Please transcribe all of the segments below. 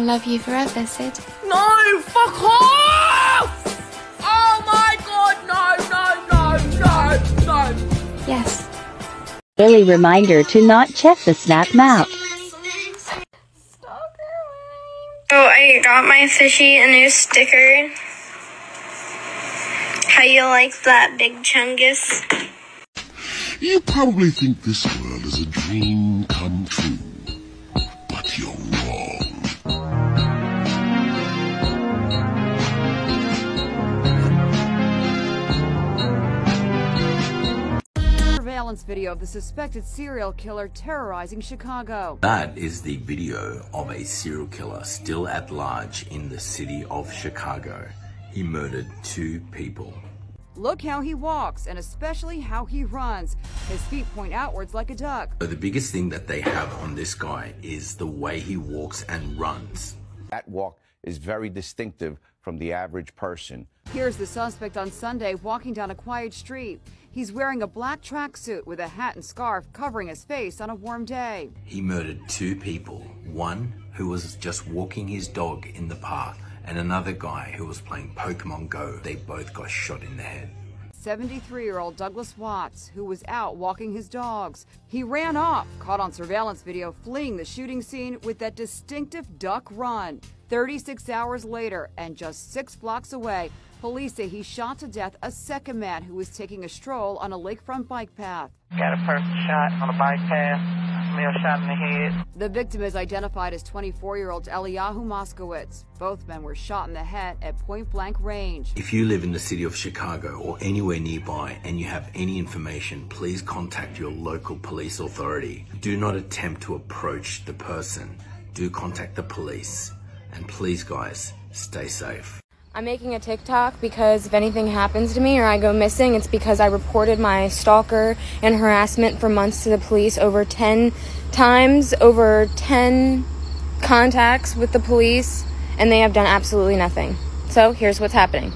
I'll love you forever, Sid. No, fuck off! Oh my god, no, no, no, no, no. Yes. Daily reminder to not check the snap map. So oh, I got my fishy a new sticker. How you like that, Big Chungus? You probably think this world is a dream Surveillance video of the suspected serial killer terrorizing Chicago. That is the video of a serial killer still at large in the city of Chicago. He murdered two people. Look how he walks, and especially how he runs. His feet point outwards like a duck. So the biggest thing that they have on this guy is the way he walks and runs. That walk is very distinctive from the average person. Here's the suspect on Sunday walking down a quiet street. He's wearing a black tracksuit with a hat and scarf covering his face on a warm day. He murdered two people. One who was just walking his dog in the park, and another guy who was playing Pokemon Go. They both got shot in the head. 73 year old Douglas Watts, who was out walking his dogs. He ran off, caught on surveillance video fleeing the shooting scene with that distinctive duck run. 36 hours later, and just six blocks away, police say he shot to death a second man who was taking a stroll on a lakefront bike path. Got a person shot on a bike path, male shot in the head. The victim is identified as 24 year old Eliyahu Moskowitz. Both men were shot in the head at point blank range. If you live in the city of Chicago or anywhere nearby and you have any information, please contact your local police authority. Do not attempt to approach the person. Do contact the police. And please, guys, stay safe. I'm making a TikTok because if anything happens to me or I go missing, it's because I reported my stalker and harassment for months to the police over 10 times, over 10 contacts with the police, and they have done absolutely nothing. So here's what's happening.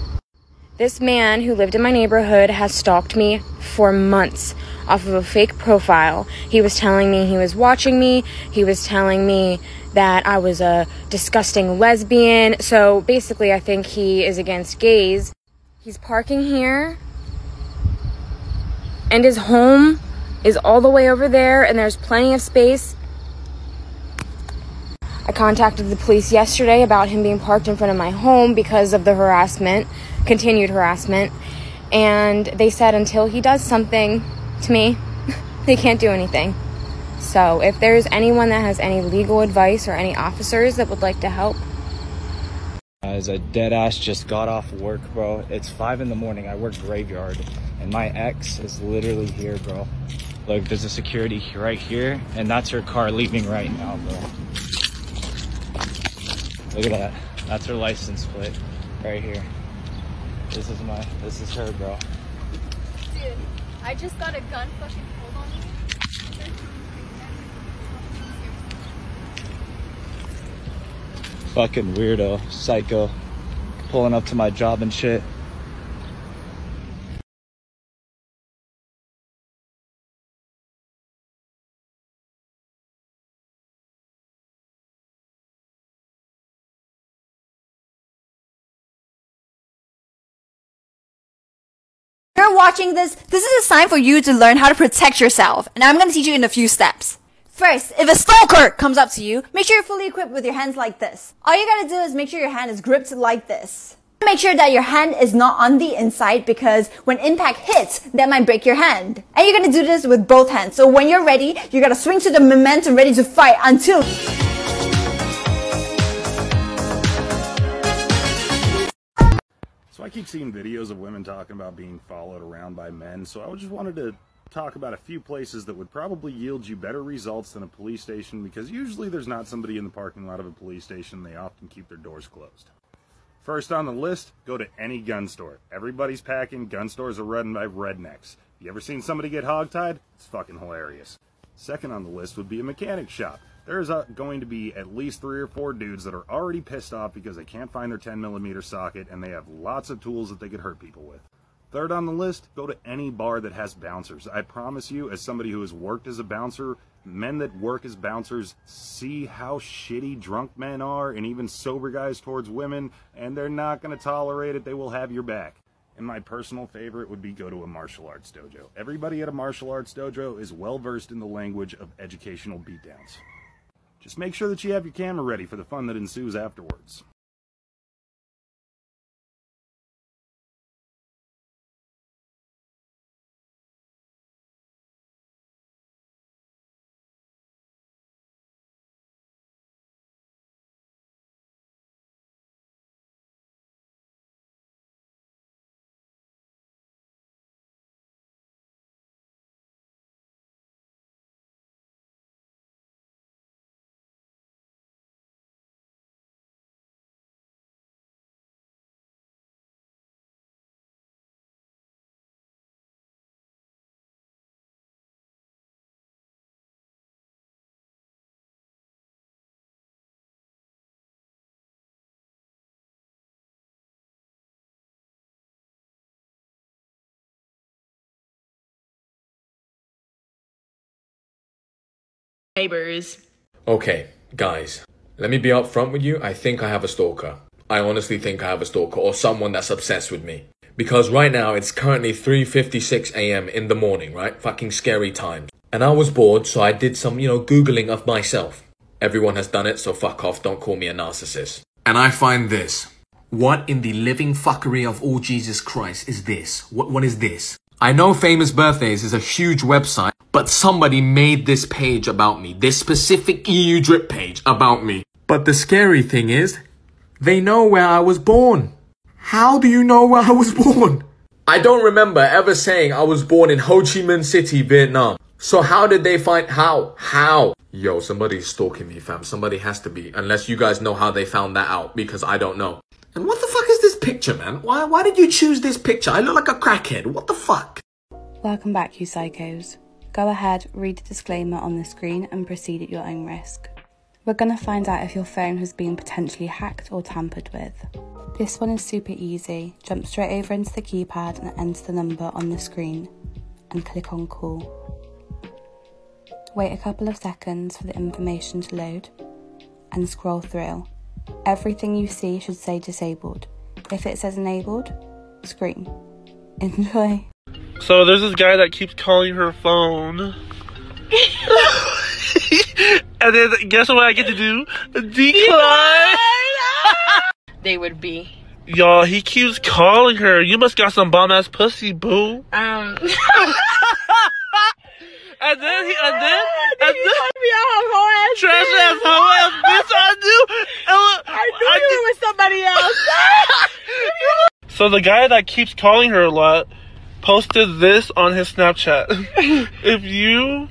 This man who lived in my neighborhood has stalked me for months off of a fake profile. He was telling me he was watching me. He was telling me that I was a disgusting lesbian. So basically, I think he is against gays. He's parking here, and his home is all the way over there, and there's plenty of space. I contacted the police yesterday about him being parked in front of my home because of the harassment, continued harassment, and they said until he does something to me, they can't do anything. So, if there's anyone that has any legal advice or any officers that would like to help, Guys, I dead ass just got off work, bro. It's five in the morning. I work graveyard, and my ex is literally here, bro. Look, there's a security right here, and that's her car leaving right now, bro. Look at that. That's her license plate right here. This is my. This is her, bro. Dude, I just got a gun fucking pulled on me. Fucking weirdo, psycho, pulling up to my job and shit. You're watching this, this is a sign for you to learn how to protect yourself. And I'm going to teach you in a few steps. First, if a stalker comes up to you, make sure you're fully equipped with your hands like this. All you gotta do is make sure your hand is gripped like this. Make sure that your hand is not on the inside because when impact hits, that might break your hand. And you're gonna do this with both hands. So when you're ready, you're gonna swing to the momentum ready to fight until I keep seeing videos of women talking about being followed around by men, so I just wanted to talk about a few places that would probably yield you better results than a police station because usually there's not somebody in the parking lot of a police station, they often keep their doors closed. First on the list, go to any gun store. Everybody's packing, gun stores are run by rednecks. You ever seen somebody get hogtied? It's fucking hilarious. Second on the list would be a mechanic shop. There's uh, going to be at least three or four dudes that are already pissed off because they can't find their 10 millimeter socket and they have lots of tools that they could hurt people with. Third on the list, go to any bar that has bouncers. I promise you, as somebody who has worked as a bouncer men that work as bouncers see how shitty drunk men are and even sober guys towards women, and they're not going to tolerate it. They will have your back. And my personal favorite would be go to a martial arts dojo. Everybody at a martial arts dojo is well versed in the language of educational beatdowns. Just make sure that you have your camera ready for the fun that ensues afterwards. Neighbors. Okay, guys, let me be upfront with you. I think I have a stalker. I honestly think I have a stalker or someone that's obsessed with me. Because right now it's currently 3:56 a.m. in the morning, right? Fucking scary times. And I was bored, so I did some, you know, googling of myself. Everyone has done it, so fuck off, don't call me a narcissist. And I find this. What in the living fuckery of all Jesus Christ is this? What what is this? I know Famous Birthdays is a huge website, but somebody made this page about me, this specific EU drip page about me. But the scary thing is, they know where I was born. How do you know where I was born? I don't remember ever saying I was born in Ho Chi Minh City, Vietnam. So how did they find, how, how? Yo, somebody's stalking me, fam. Somebody has to be, unless you guys know how they found that out, because I don't know. And what the fuck is this picture, man? Why, why did you choose this picture? I look like a crackhead. What the fuck? Welcome back, you psychos. Go ahead, read the disclaimer on the screen and proceed at your own risk. We're going to find out if your phone has been potentially hacked or tampered with. This one is super easy. Jump straight over into the keypad and enter the number on the screen and click on call. Wait a couple of seconds for the information to load and scroll through. Everything you see should say disabled. If it says enabled, scream. Enjoy. So there's this guy that keeps calling her phone. and then guess what I get to do? Decline. they would be. Y'all, he keeps calling her. You must got some bomb ass pussy, boo. Um. And then he, and then, and you then, me out whole ass trash ass whole ass bitch. I knew, I knew I you were somebody else. so the guy that keeps calling her a lot posted this on his Snapchat. if you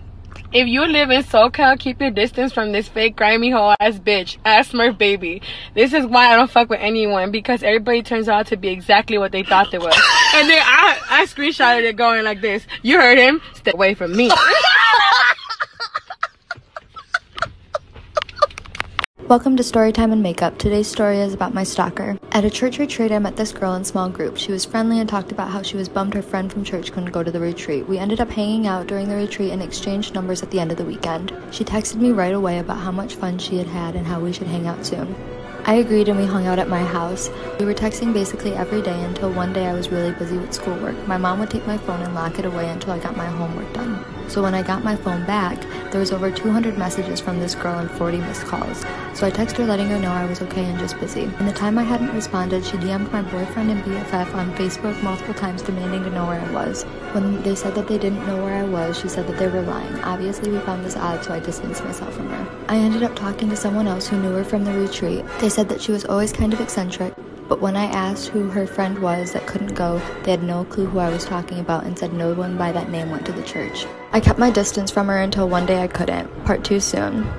if you live in SoCal, keep your distance from this fake grimy hoe ass bitch, ass Smurf baby. This is why I don't fuck with anyone because everybody turns out to be exactly what they thought they were. and then I I screenshotted it going like this. You heard him. Stay away from me. Welcome to Storytime and Makeup. Today's story is about my stalker. At a church retreat, I met this girl in small group. She was friendly and talked about how she was bummed her friend from church couldn't go to the retreat. We ended up hanging out during the retreat and exchanged numbers at the end of the weekend. She texted me right away about how much fun she had had and how we should hang out soon. I agreed and we hung out at my house. We were texting basically every day until one day I was really busy with schoolwork. My mom would take my phone and lock it away until I got my homework done. So when I got my phone back, there was over 200 messages from this girl and 40 missed calls. So I texted her letting her know I was okay and just busy. In the time I hadn't responded, she DM'd my boyfriend and BFF on Facebook multiple times demanding to know where I was. When they said that they didn't know where I was, she said that they were lying. Obviously, we found this odd, so I distanced myself from her. I ended up talking to someone else who knew her from the retreat. They said that she was always kind of eccentric, but when I asked who her friend was that couldn't go, they had no clue who I was talking about and said no one by that name went to the church. I kept my distance from her until one day I couldn't. Part 2 soon.